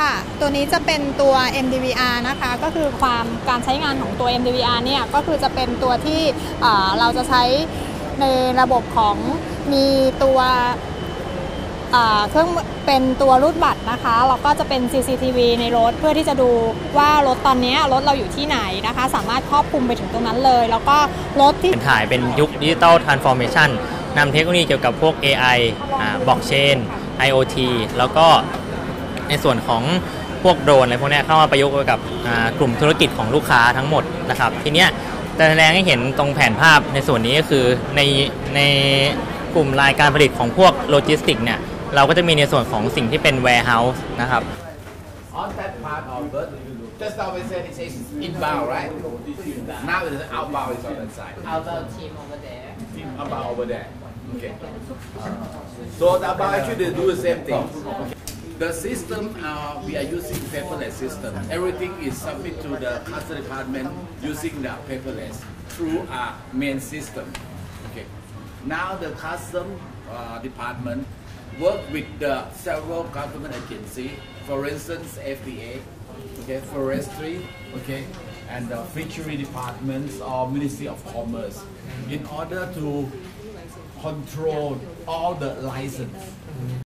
ค่ะตัวนี้จะเป็นตัว MDVR นะคะก็คือความการใช้งานของตัว MDVR เนี่ยก็คือจะเป็นตัวที่เราจะใช้ในระบบของมีตัวเครื่องเป็นตัวรูดบัตรนะคะเราก็จะเป็น CCTV ในรถ เพื่อที่จะดูว่ารถตอนนี้รถเราอยู่ที่ไหนนะคะ สามารถครอบคลุมไปถึงตรงนั้นเลย แล้วก็รถที่ถ่ายเป็นยุคดิจิตอลทรานส์ฟอร์เมชันนำเทคโนโลยีเกี่ยวกับพวก AI บล็อกเชน IoT แล้วก็ในส่วนของพวกโดรนอะไรพวกนี้เข้ามาประยุกต์กับกลุ่มธุรกิจของลูกค้าทั้งหมดนะครับทีเนี้ยจะแสดงให้เห็นตรงแผนภาพในส่วนนี้ก็คือในในกลุ่มรายการผลิตของพวกโลจิสติกเนี่ยเราก็จะมีในส่วนของสิ่งที่เป็น warehouse นะครับ On that part of it, just now we said it says inbound, right? Now it is outbound is on that side. Outbound team over there. Team outbound over there. Okay. So the outbound actually they do the same thing. Okay. The system uh, we are using paperless system. Everything is submitted to the customer department using the paperless through our main system. Okay. Now the custom uh, department work with the several government agency, for instance FDA, okay, forestry, okay, and the fishery departments or Ministry of Commerce in order to control all the license.